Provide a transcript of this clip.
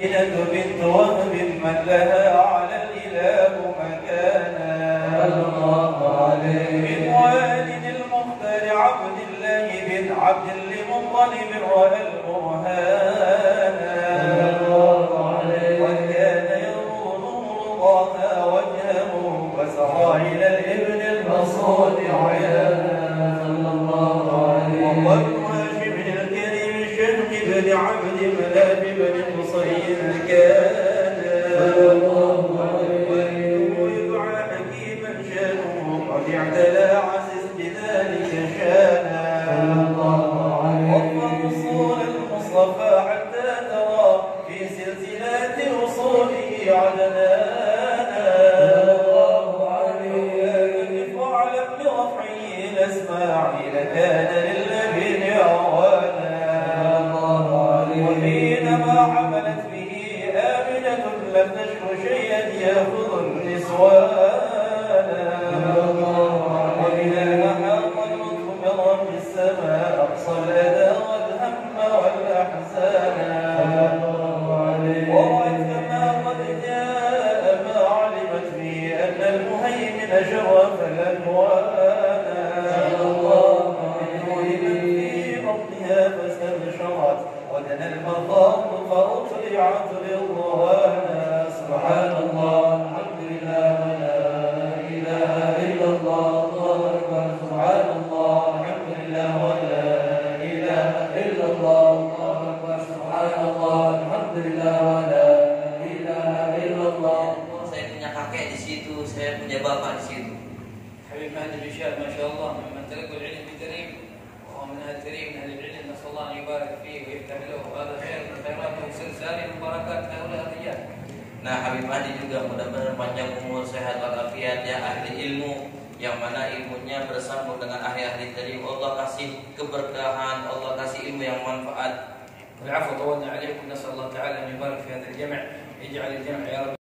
زينة بنت وهب من لها على الإله مكانا. الله عليه من والد المختار عبد الله بن عبد لمنطلب رأى البرهانا وكان يرون رضاها وجهه وسرى إلى الإبن المصون عيانا صلى الله عليه هاشم الشهم بن عبد مناف بن قصي كان. صلى الله عليه وإنه يدعى حكيما شانه قد اعتلى عزز بذلك شانا وفق اصول المصطفى حتى ترى في سلسلات اصوله عدنانا فاعلم برفعه الاسماع لكان للذين عوانا لم تشك شيئا يأخذ النسوانا أحاط اللطف من رب السماء أقصى الأذى والهم والأحزان. ورأت كما قد جاء ما علمت به أن المهيمن شرف الأكوان في فاستبشرت ودنا المخاض فأطلعت رضوانا سبحان الله الحمد لله ولا إله إلا الله الله أكبر سبحان الله الحمد لله ولا إله إلا الله الله أكبر سبحان الله الحمد لله ولا إله إلا الله Saya punya kakek di situ, saya punya bapak di situ. حبيب مهدي بن ما شاء الله ممن تلقوا العلم بكريم وهو من أهل الكريم من أهل العلم نسال الله ان يبارك فيه ويفتح له هذا خير من خيرات ويسر سالم وبركات هؤلاء الرجال. Nah Habib Hadi juga mudah-mudahan panjang umur sehat walafiat ya ahli ilmu yang mana ilmunya bersambung dengan ahli-ahli tadi. Allah kasih keberkahan Allah kasih ilmu yang manfaat. Al-afwa tawanna alaikum nasallahu taala mubarak fi hadzal jam' ij'al al-jam' ya